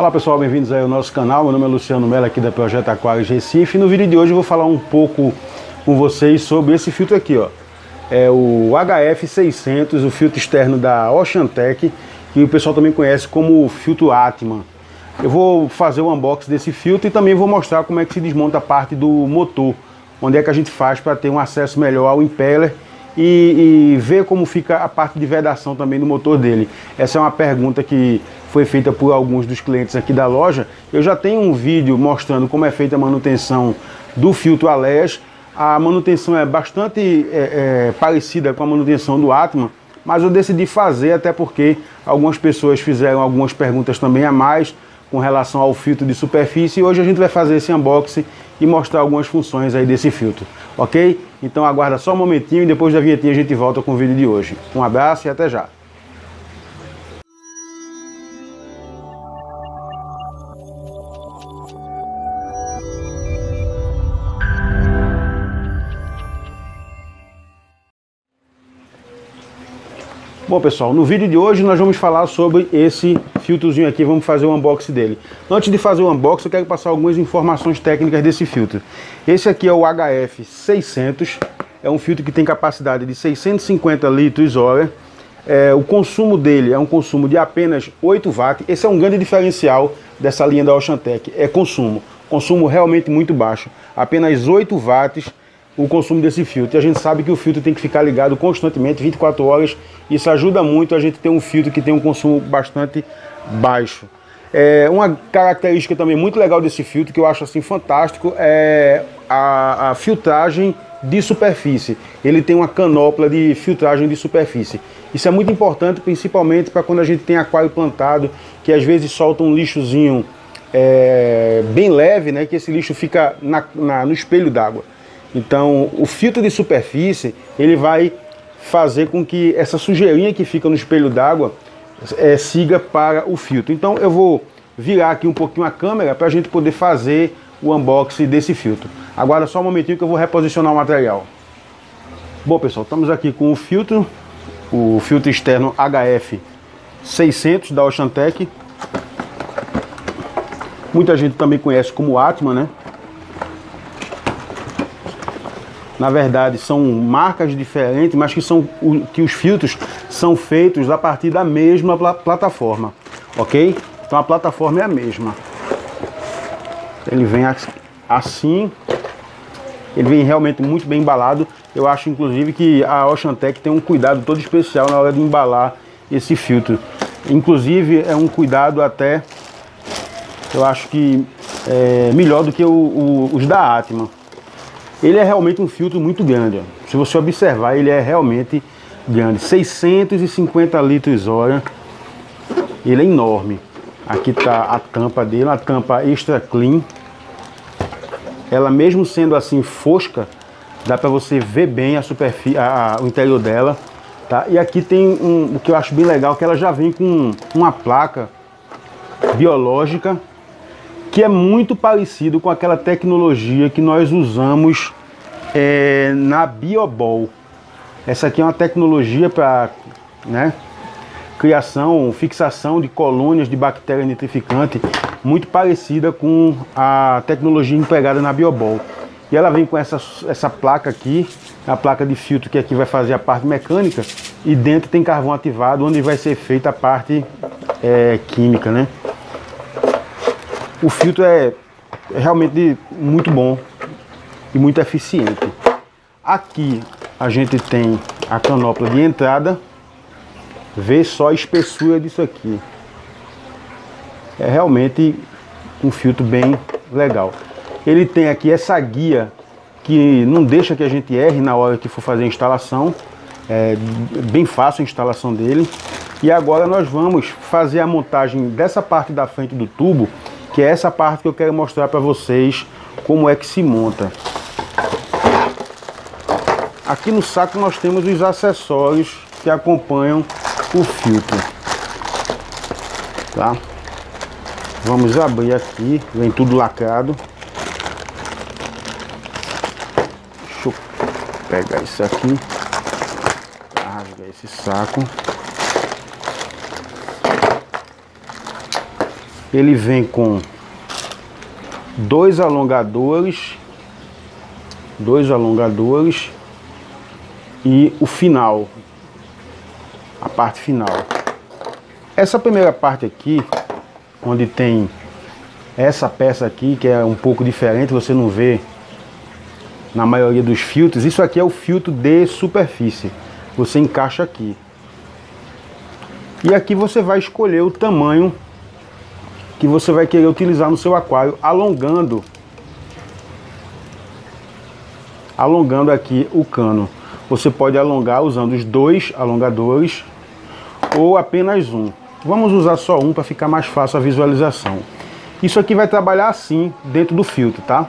Olá pessoal, bem-vindos aí ao nosso canal. Meu nome é Luciano Mello aqui da Projeto Aquários Recife. E no vídeo de hoje eu vou falar um pouco com vocês sobre esse filtro aqui, ó. É o HF600, o filtro externo da Oceantec, que o pessoal também conhece como filtro Atman. Eu vou fazer o unboxing desse filtro e também vou mostrar como é que se desmonta a parte do motor, onde é que a gente faz para ter um acesso melhor ao impeller e, e, ver como fica a parte de vedação também do motor dele. Essa é uma pergunta que foi feita por alguns dos clientes aqui da loja. Eu já tenho um vídeo mostrando como é feita a manutenção do filtro Ales. A manutenção é bastante é, é, parecida com a manutenção do Atman, mas eu decidi fazer até porque algumas pessoas fizeram algumas perguntas também a mais com relação ao filtro de superfície e hoje a gente vai fazer esse unboxing e mostrar algumas funções aí desse filtro, ok? Então aguarda só um momentinho e depois da vinhetinha a gente volta com o vídeo de hoje. Um abraço e até já! Bom pessoal, no vídeo de hoje nós vamos falar sobre esse filtrozinho aqui, vamos fazer o unboxing dele. Antes de fazer o unboxing eu quero passar algumas informações técnicas desse filtro. Esse aqui é o HF600, é um filtro que tem capacidade de 650 litros hora. É, o consumo dele é um consumo de apenas 8 watts, esse é um grande diferencial dessa linha da Oceantec, é consumo. Consumo realmente muito baixo, apenas 8 watts o consumo desse filtro. E a gente sabe que o filtro tem que ficar ligado constantemente, 24 horas. Isso ajuda muito a gente ter um filtro que tem um consumo bastante baixo. É, uma característica também muito legal desse filtro, que eu acho assim fantástico, é a, a filtragem de superfície. Ele tem uma canopla de filtragem de superfície. Isso é muito importante, principalmente para quando a gente tem aquário plantado, que às vezes solta um lixozinho é, bem leve, né, que esse lixo fica na, na, no espelho d'água. Então, o filtro de superfície, ele vai fazer com que essa sujeirinha que fica no espelho d'água é, siga para o filtro. Então, eu vou virar aqui um pouquinho a câmera para a gente poder fazer o unboxing desse filtro. Agora só um momentinho que eu vou reposicionar o material. Bom, pessoal, estamos aqui com o filtro, o filtro externo HF 600 da Oceantec. Muita gente também conhece como Atman, né? Na verdade são marcas diferentes, mas que são que os filtros são feitos a partir da mesma plataforma, ok? Então a plataforma é a mesma. Ele vem assim, ele vem realmente muito bem embalado. Eu acho inclusive que a Oceantec tem um cuidado todo especial na hora de embalar esse filtro. Inclusive é um cuidado até, eu acho que é melhor do que o, o, os da Atman. Ele é realmente um filtro muito grande. Ó. Se você observar, ele é realmente grande. 650 litros hora. Ele é enorme. Aqui está a tampa dele, uma tampa extra clean. Ela mesmo sendo assim fosca, dá para você ver bem a superfície, o interior dela. Tá? E aqui tem um, o que eu acho bem legal, que ela já vem com uma placa biológica que é muito parecido com aquela tecnologia que nós usamos é, na Biobol. Essa aqui é uma tecnologia para né, criação, fixação de colônias de bactéria nitrificante, muito parecida com a tecnologia empregada na Biobol. E ela vem com essa, essa placa aqui, a placa de filtro que aqui vai fazer a parte mecânica, e dentro tem carvão ativado, onde vai ser feita a parte é, química, né? O filtro é realmente muito bom e muito eficiente. Aqui a gente tem a canopla de entrada. Vê só a espessura disso aqui. É realmente um filtro bem legal. Ele tem aqui essa guia que não deixa que a gente erre na hora que for fazer a instalação. É bem fácil a instalação dele. E agora nós vamos fazer a montagem dessa parte da frente do tubo que é essa parte que eu quero mostrar para vocês como é que se monta. Aqui no saco nós temos os acessórios que acompanham o filtro. Tá? Vamos abrir aqui, vem tudo lacrado. Deixa eu pegar isso aqui, rasgar esse saco. Ele vem com dois alongadores, dois alongadores e o final, a parte final. Essa primeira parte aqui, onde tem essa peça aqui, que é um pouco diferente, você não vê na maioria dos filtros, isso aqui é o filtro de superfície. Você encaixa aqui. E aqui você vai escolher o tamanho que você vai querer utilizar no seu aquário, alongando alongando aqui o cano. Você pode alongar usando os dois alongadores ou apenas um. Vamos usar só um para ficar mais fácil a visualização. Isso aqui vai trabalhar assim dentro do filtro, tá?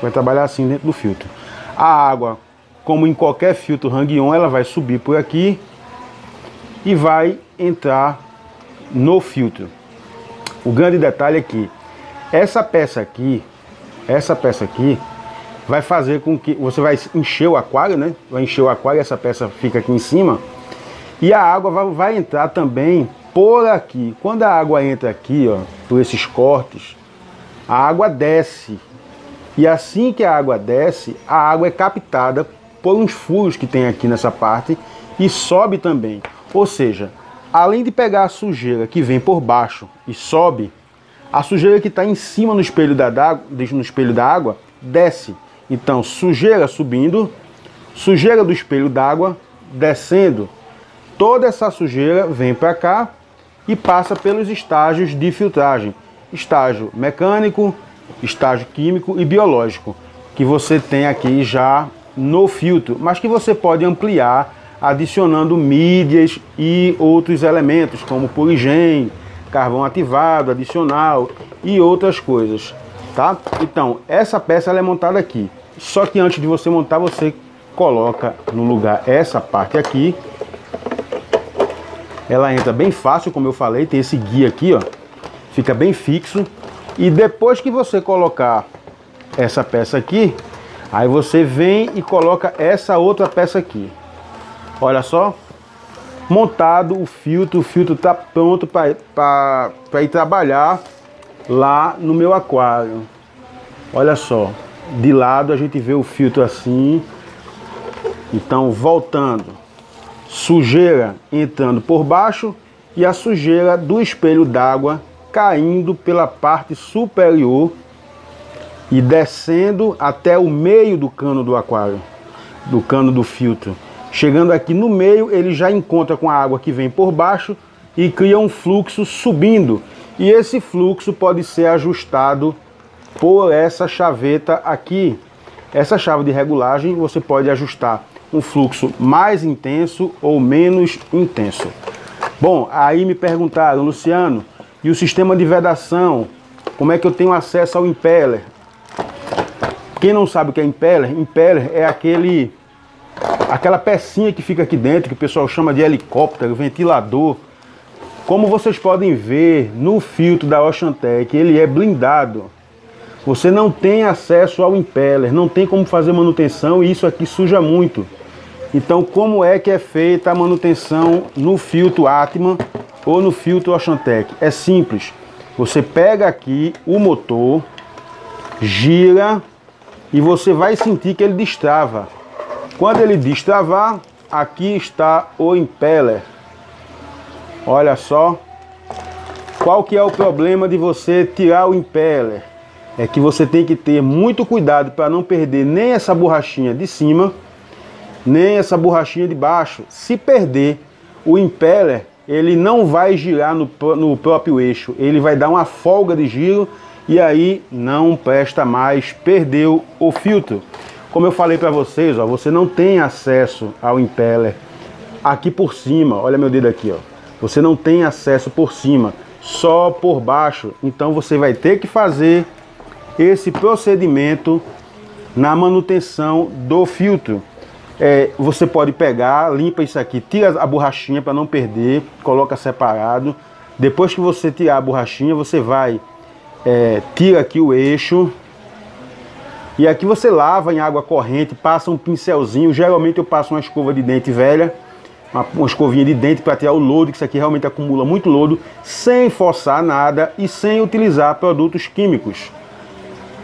Vai trabalhar assim dentro do filtro. A água, como em qualquer filtro Hang-On, ela vai subir por aqui e vai entrar no filtro. O grande detalhe é que essa peça aqui, essa peça aqui, vai fazer com que você vai encher o aquário, né? Vai encher o aquário, essa peça fica aqui em cima. E a água vai, vai entrar também por aqui. Quando a água entra aqui, ó, por esses cortes, a água desce. E assim que a água desce, a água é captada por uns furos que tem aqui nessa parte e sobe também. Ou seja, além de pegar a sujeira que vem por baixo e sobe, a sujeira que está em cima no espelho da, no espelho da água desce. Então, sujeira subindo, sujeira do espelho d'água descendo. Toda essa sujeira vem para cá e passa pelos estágios de filtragem: estágio mecânico, estágio químico e biológico, que você tem aqui já no filtro, mas que você pode ampliar adicionando mídias e outros elementos, como poligem, carvão ativado, adicional e outras coisas, tá? Então, essa peça é montada aqui. Só que antes de você montar, você coloca no lugar essa parte aqui ela entra bem fácil, como eu falei, tem esse guia aqui, ó. Fica bem fixo. E depois que você colocar essa peça aqui, aí você vem e coloca essa outra peça aqui. Olha só. Montado o filtro, o filtro tá pronto para ir trabalhar lá no meu aquário. Olha só, de lado a gente vê o filtro assim. Então, voltando, sujeira entrando por baixo e a sujeira do espelho d'água caindo pela parte superior e descendo até o meio do cano do aquário, do cano do filtro. Chegando aqui no meio, ele já encontra com a água que vem por baixo e cria um fluxo subindo. E esse fluxo pode ser ajustado por essa chaveta aqui. Essa chave de regulagem você pode ajustar um fluxo mais intenso ou menos intenso. Bom, aí me perguntaram, Luciano, e o sistema de vedação? Como é que eu tenho acesso ao impeller? Quem não sabe o que é impeller, impeller é aquele aquela pecinha que fica aqui dentro, que o pessoal chama de helicóptero, ventilador. Como vocês podem ver no filtro da Oceantec, ele é blindado. Você não tem acesso ao impeller, não tem como fazer manutenção e isso aqui suja muito. Então, como é que é feita a manutenção no filtro Atman ou no filtro Oceantec? É simples. Você pega aqui o motor, gira e você vai sentir que ele destrava. Quando ele destravar, aqui está o impeller. Olha só. Qual que é o problema de você tirar o impeller? É que você tem que ter muito cuidado para não perder nem essa borrachinha de cima nem essa borrachinha de baixo. Se perder, o impeller ele não vai girar no, no próprio eixo, ele vai dar uma folga de giro e aí não presta mais, perdeu o filtro. Como eu falei para vocês, ó, você não tem acesso ao impeller aqui por cima, olha meu dedo aqui, ó. Você não tem acesso por cima, só por baixo. Então você vai ter que fazer esse procedimento na manutenção do filtro. É, você pode pegar, limpa isso aqui, tira a borrachinha para não perder, coloca separado. Depois que você tirar a borrachinha, você vai, é, tira aqui o eixo. E aqui você lava em água corrente, passa um pincelzinho. Geralmente eu passo uma escova de dente velha uma, uma escovinha de dente para tirar o lodo, que isso aqui realmente acumula muito lodo, sem forçar nada e sem utilizar produtos químicos.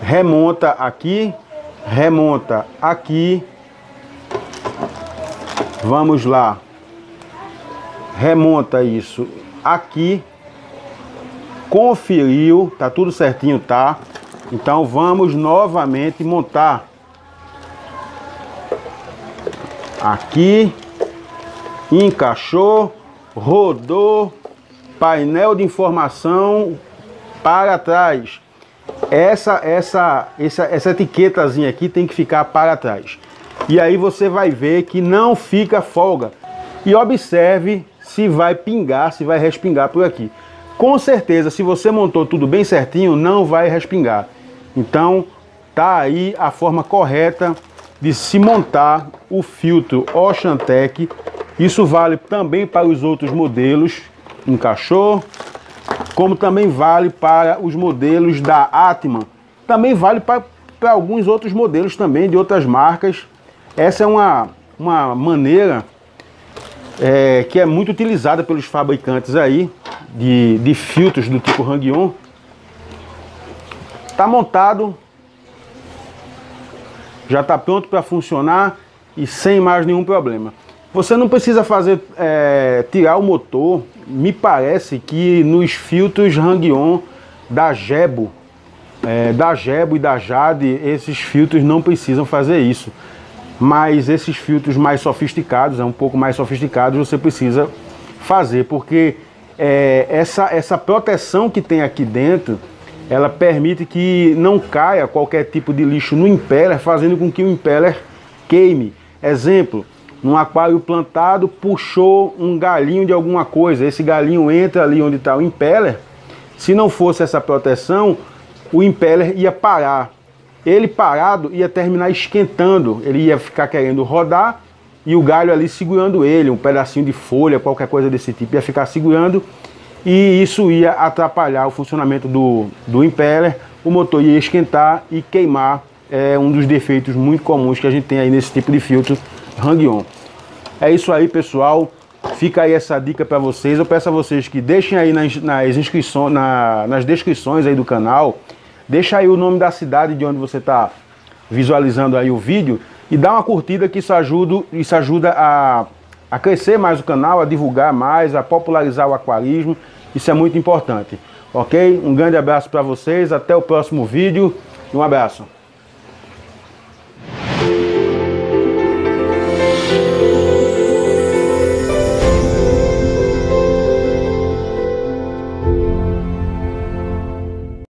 Remonta aqui, remonta aqui. Vamos lá. Remonta isso aqui. Conferiu, tá tudo certinho, tá? Então vamos novamente montar aqui encaixou, rodou, painel de informação para trás. Essa, essa, essa, essa etiquetazinha aqui tem que ficar para trás. E aí você vai ver que não fica folga. E observe se vai pingar, se vai respingar por aqui. Com certeza, se você montou tudo bem certinho, não vai respingar. Então, tá aí a forma correta de se montar o filtro Oceantec isso vale também para os outros modelos, encaixou, como também vale para os modelos da Atman. Também vale para, para alguns outros modelos também de outras marcas. Essa é uma, uma maneira é, que é muito utilizada pelos fabricantes aí de, de filtros do tipo Hang-On. Está montado, já está pronto para funcionar e sem mais nenhum problema. Você não precisa fazer é, tirar o motor. Me parece que nos filtros Hang-On da Jebo, é, da Jebo e da Jade, esses filtros não precisam fazer isso. Mas esses filtros mais sofisticados, é um pouco mais sofisticados, você precisa fazer, porque é, essa, essa proteção que tem aqui dentro, ela permite que não caia qualquer tipo de lixo no impeller, fazendo com que o impeller queime. Exemplo, num aquário plantado, puxou um galinho de alguma coisa. Esse galinho entra ali onde está o impeller. Se não fosse essa proteção, o impeller ia parar. Ele parado ia terminar esquentando, ele ia ficar querendo rodar e o galho ali segurando ele, um pedacinho de folha, qualquer coisa desse tipo, ia ficar segurando e isso ia atrapalhar o funcionamento do, do impeller, o motor ia esquentar e queimar. É um dos defeitos muito comuns que a gente tem aí nesse tipo de filtro Hang-On. É isso aí, pessoal. Fica aí essa dica para vocês. Eu peço a vocês que deixem aí nas, nas inscrições, na, nas descrições aí do canal, deixa aí o nome da cidade de onde você está visualizando aí o vídeo e dá uma curtida que isso ajuda, isso ajuda a, a crescer mais o canal, a divulgar mais, a popularizar o aquarismo. Isso é muito importante. Ok? Um grande abraço para vocês, até o próximo vídeo um abraço.